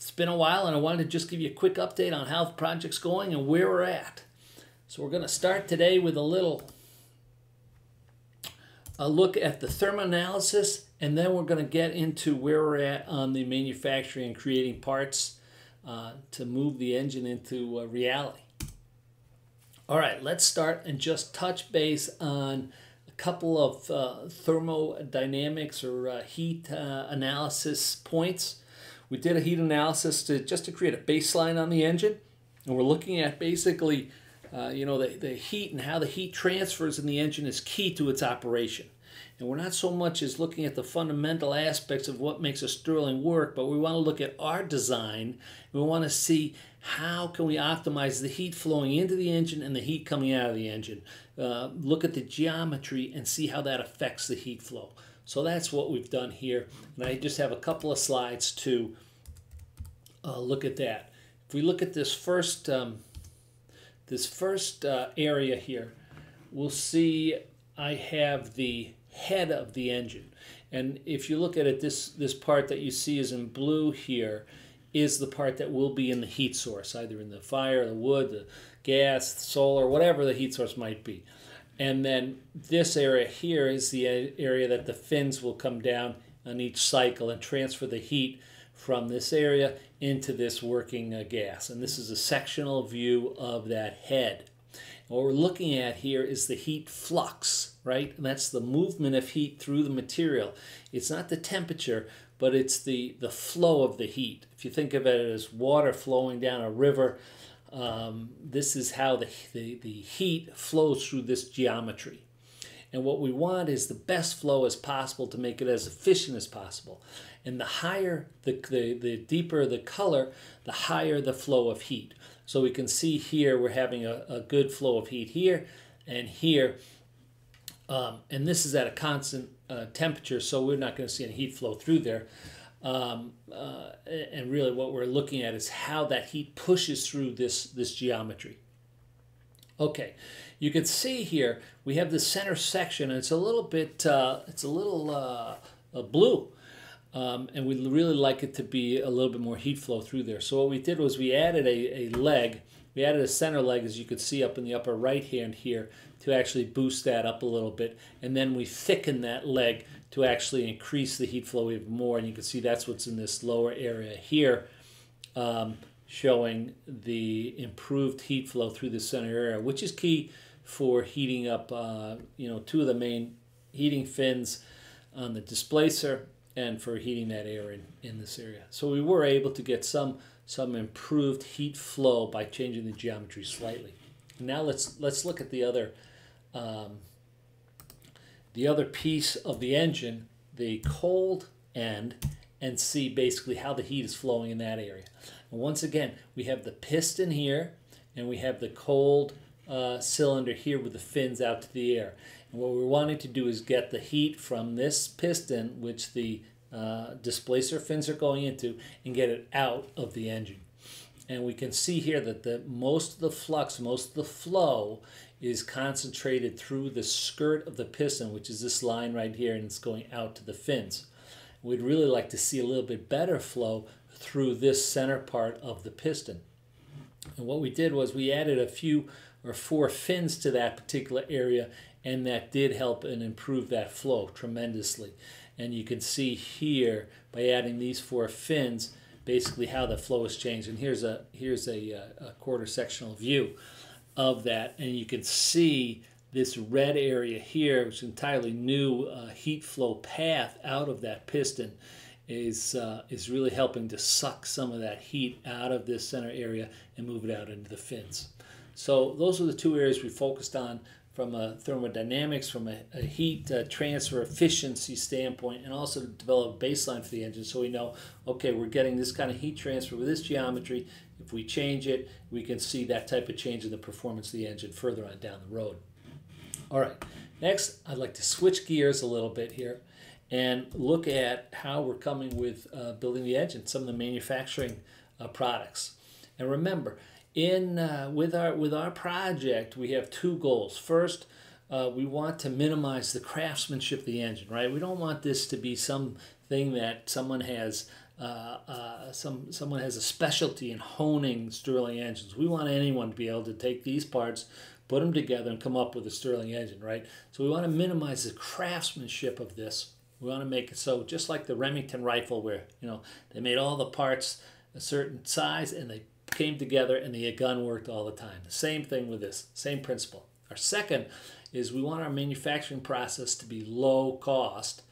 it's been a while and I wanted to just give you a quick update on how the project's going and where we're at. So we're going to start today with a little a look at the thermoanalysis and then we're going to get into where we're at on the manufacturing and creating parts uh, to move the engine into uh, reality. All right, let's start and just touch base on a couple of uh, thermodynamics or uh, heat uh, analysis points. We did a heat analysis to just to create a baseline on the engine, and we're looking at basically, uh, you know, the, the heat and how the heat transfers in the engine is key to its operation. And we're not so much as looking at the fundamental aspects of what makes a Stirling work, but we want to look at our design. We want to see how can we optimize the heat flowing into the engine and the heat coming out of the engine. Uh, look at the geometry and see how that affects the heat flow. So that's what we've done here. And I just have a couple of slides to uh, look at that. If we look at this first, um, this first uh, area here, we'll see I have the head of the engine. And if you look at it, this, this part that you see is in blue here is the part that will be in the heat source, either in the fire, the wood, the gas, the solar, whatever the heat source might be. And then this area here is the area that the fins will come down on each cycle and transfer the heat from this area into this working uh, gas. And this is a sectional view of that head. What we're looking at here is the heat flux, right? And that's the movement of heat through the material. It's not the temperature, but it's the, the flow of the heat. If you think of it as water flowing down a river, um, this is how the, the, the heat flows through this geometry. And what we want is the best flow as possible to make it as efficient as possible. And the higher, the, the, the deeper the color, the higher the flow of heat. So we can see here we're having a, a good flow of heat here and here. Um, and this is at a constant uh, temperature, so we're not going to see any heat flow through there. Um, uh, and really what we're looking at is how that heat pushes through this, this geometry. Okay, you can see here we have the center section, and it's a little bit, uh, it's a little uh, uh, blue. Um, and we'd really like it to be a little bit more heat flow through there. So what we did was we added a, a leg. We added a center leg, as you can see up in the upper right hand here, to actually boost that up a little bit. And then we thicken that leg to actually increase the heat flow even more. And you can see that's what's in this lower area here, um, showing the improved heat flow through the center area, which is key for heating up, uh, you know, two of the main heating fins on the displacer and for heating that air in, in this area. So we were able to get some some improved heat flow by changing the geometry slightly. Now let's let's look at the other um, the other piece of the engine, the cold end, and see basically how the heat is flowing in that area. And once again, we have the piston here, and we have the cold uh, cylinder here with the fins out to the air. And what we're wanting to do is get the heat from this piston, which the uh, displacer fins are going into, and get it out of the engine. And we can see here that the most of the flux, most of the flow is concentrated through the skirt of the piston, which is this line right here, and it's going out to the fins. We'd really like to see a little bit better flow through this center part of the piston. And what we did was we added a few or four fins to that particular area, and that did help and improve that flow tremendously. And you can see here by adding these four fins, basically how the flow has changed. And here's a here's a, uh, a quarter sectional view of that, and you can see this red area here, which is entirely new uh, heat flow path out of that piston, is uh, is really helping to suck some of that heat out of this center area and move it out into the fins. So those are the two areas we focused on from a thermodynamics, from a, a heat uh, transfer efficiency standpoint, and also develop a baseline for the engine so we know, okay, we're getting this kind of heat transfer with this geometry. If we change it, we can see that type of change in the performance of the engine further on down the road. All right, next I'd like to switch gears a little bit here and look at how we're coming with uh, building the engine, some of the manufacturing uh, products. And remember, in uh, with our with our project, we have two goals. First, uh, we want to minimize the craftsmanship of the engine, right? We don't want this to be something that someone has uh, uh, some someone has a specialty in honing Stirling engines. We want anyone to be able to take these parts, put them together, and come up with a Stirling engine, right? So we want to minimize the craftsmanship of this. We want to make it so just like the Remington rifle, where you know they made all the parts a certain size and they came together and the gun worked all the time. Same thing with this, same principle. Our second is we want our manufacturing process to be low cost,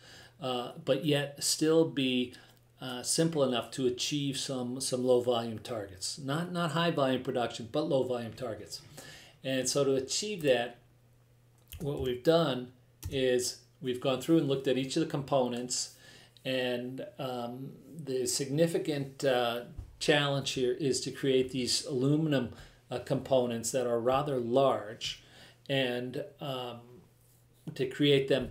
uh, but yet still be uh, simple enough to achieve some some low volume targets. Not not high volume production, but low volume targets. And so to achieve that, what we've done is we've gone through and looked at each of the components, and um, the significant uh, challenge here is to create these aluminum uh, components that are rather large, and um, to create them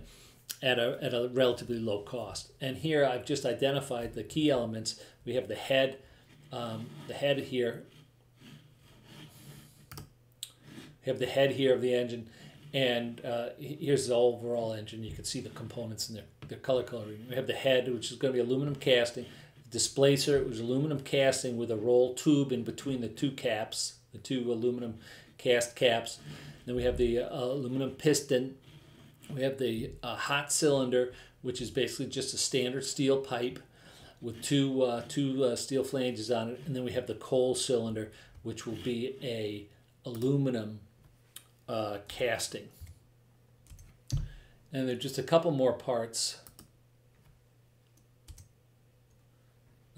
at a, at a relatively low cost. And here I've just identified the key elements. We have the head, um, the head here. We have the head here of the engine, and uh, here's the overall engine. You can see the components in their, their color coloring. We have the head, which is going to be aluminum casting. Displacer, it was aluminum casting with a roll tube in between the two caps, the two aluminum cast caps. Then we have the uh, aluminum piston, we have the uh, hot cylinder, which is basically just a standard steel pipe with two uh, two uh, steel flanges on it, and then we have the cold cylinder, which will be a aluminum uh, casting. And there are just a couple more parts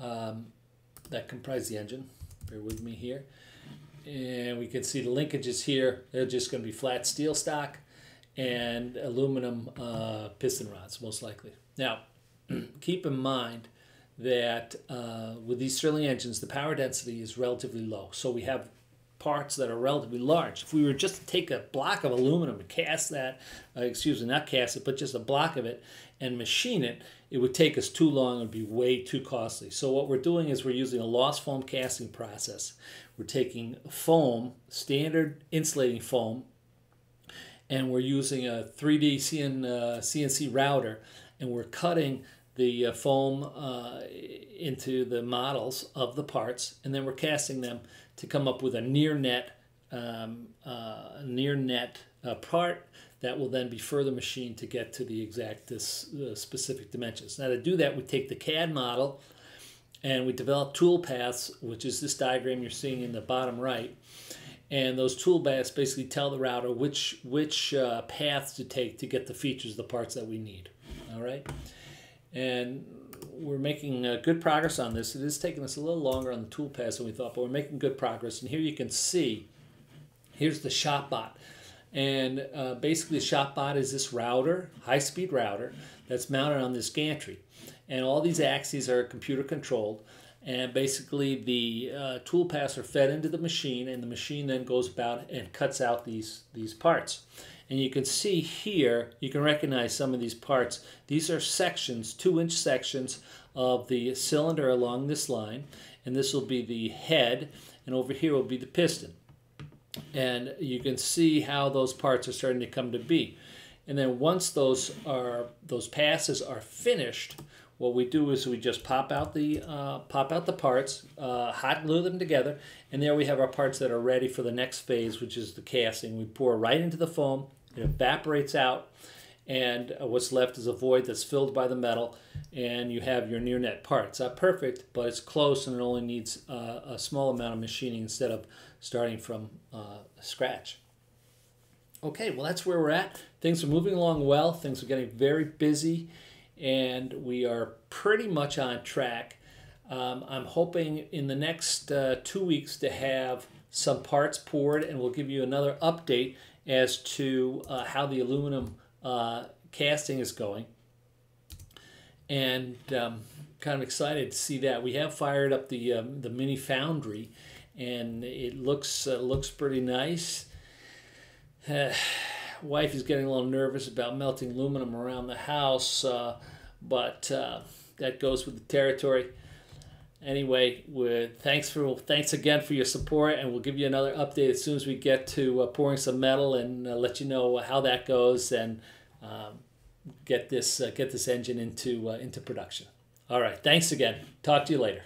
um, that comprise the engine. Bear with me here. And we can see the linkages here. They're just going to be flat steel stock and aluminum uh, piston rods, most likely. Now, keep in mind that uh, with these Stirling engines, the power density is relatively low. So we have parts that are relatively large. If we were just to take a block of aluminum and cast that, uh, excuse me, not cast it, but just a block of it and machine it, it would take us too long. Would be way too costly. So what we're doing is we're using a lost foam casting process. We're taking foam, standard insulating foam, and we're using a 3D CN, uh, CNC router, and we're cutting the uh, foam uh, into the models of the parts, and then we're casting them to come up with a near net, um, uh, near net uh, part that will then be further machined to get to the exact this, uh, specific dimensions. Now to do that, we take the CAD model and we develop tool paths, which is this diagram you're seeing in the bottom right, and those tool paths basically tell the router which which uh, paths to take to get the features, the parts that we need. All right, and we're making uh, good progress on this. It is taking us a little longer on the tool paths than we thought, but we're making good progress. And here you can see, here's the ShopBot. And uh, basically, the ShopBot is this router, high speed router, that's mounted on this gantry. And all these axes are computer controlled. And basically the uh, tool paths are fed into the machine and the machine then goes about and cuts out these these parts. And you can see here you can recognize some of these parts. These are sections two inch sections of the cylinder along this line. And this will be the head and over here will be the piston and you can see how those parts are starting to come to be and then once those are those passes are finished what we do is we just pop out the uh, pop out the parts, uh, hot glue them together, and there we have our parts that are ready for the next phase, which is the casting. We pour right into the foam, it evaporates out, and uh, what's left is a void that's filled by the metal, and you have your near net parts. Not perfect, but it's close, and it only needs uh, a small amount of machining instead of starting from uh, scratch. Okay, well that's where we're at. Things are moving along well. Things are getting very busy and we are pretty much on track. Um, I'm hoping in the next uh, two weeks to have some parts poured, and we'll give you another update as to uh, how the aluminum uh, casting is going. And um, kind of excited to see that. We have fired up the um, the mini foundry, and it looks uh, looks pretty nice. wife is getting a little nervous about melting aluminum around the house, uh, but uh, that goes with the territory. Anyway, thanks for thanks again for your support, and we'll give you another update as soon as we get to uh, pouring some metal and uh, let you know how that goes and um, get this uh, get this engine into uh, into production. All right. Thanks again. Talk to you later.